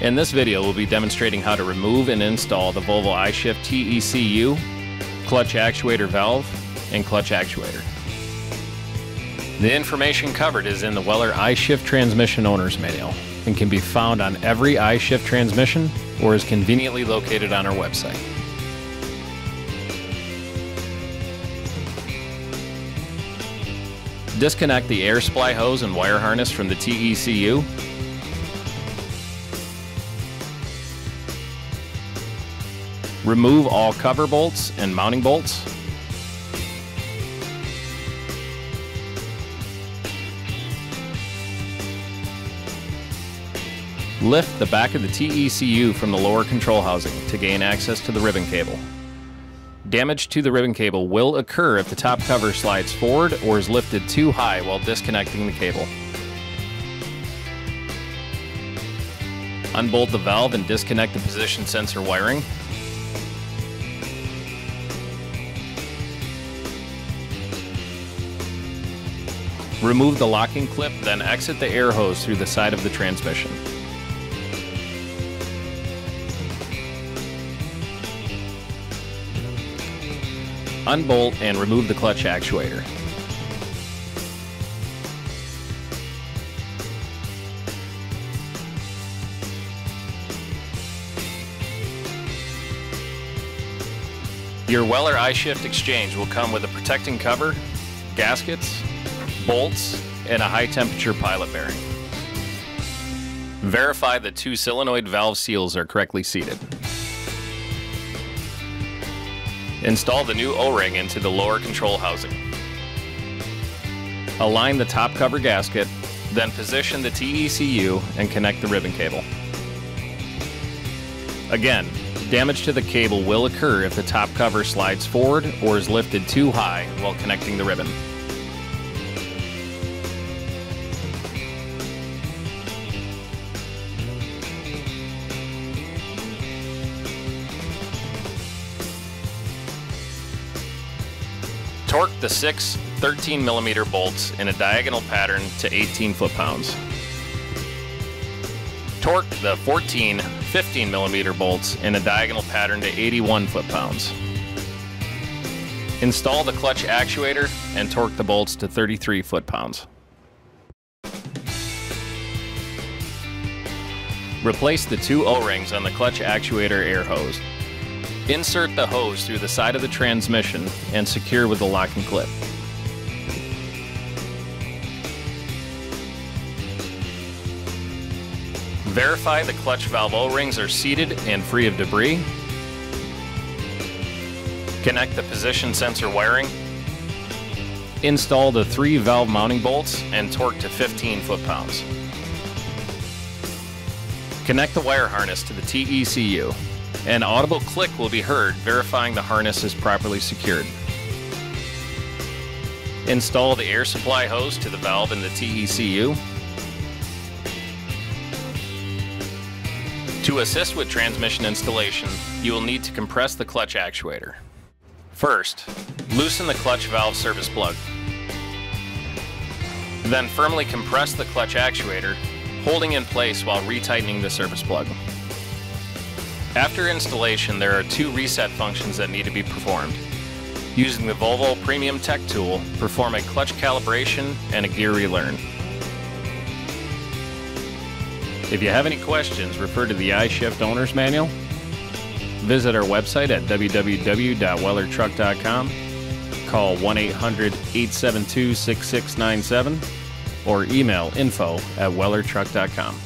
In this video, we'll be demonstrating how to remove and install the Volvo iShift TECU, clutch actuator valve, and clutch actuator. The information covered is in the Weller iShift Transmission Owner's Manual and can be found on every iShift transmission or is conveniently located on our website. Disconnect the air supply hose and wire harness from the TECU Remove all cover bolts and mounting bolts. Lift the back of the TECU from the lower control housing to gain access to the ribbon cable. Damage to the ribbon cable will occur if the top cover slides forward or is lifted too high while disconnecting the cable. Unbolt the valve and disconnect the position sensor wiring. Remove the locking clip, then exit the air hose through the side of the transmission. Unbolt and remove the clutch actuator. Your Weller iShift exchange will come with a protecting cover, gaskets, bolts, and a high temperature pilot bearing. Verify the two solenoid valve seals are correctly seated. Install the new O-ring into the lower control housing. Align the top cover gasket, then position the TECU and connect the ribbon cable. Again, damage to the cable will occur if the top cover slides forward or is lifted too high while connecting the ribbon. Torque the six 13 millimeter bolts in a diagonal pattern to 18 foot-pounds. Torque the 14 15 millimeter bolts in a diagonal pattern to 81 foot-pounds. Install the clutch actuator and torque the bolts to 33 foot-pounds. Replace the two O-rings on the clutch actuator air hose. Insert the hose through the side of the transmission and secure with the locking clip. Verify the clutch valve O-rings are seated and free of debris. Connect the position sensor wiring. Install the three valve mounting bolts and torque to 15 foot-pounds. Connect the wire harness to the TECU. An audible click will be heard verifying the harness is properly secured. Install the air supply hose to the valve in the TECU. To assist with transmission installation, you will need to compress the clutch actuator. First, loosen the clutch valve service plug. Then firmly compress the clutch actuator, holding in place while retightening the service plug. After installation, there are two reset functions that need to be performed. Using the Volvo Premium Tech tool, perform a clutch calibration and a gear relearn. If you have any questions, refer to the iShift Owner's Manual. Visit our website at www.wellertruck.com. Call 1 800 872 6697 or email info at wellertruck.com.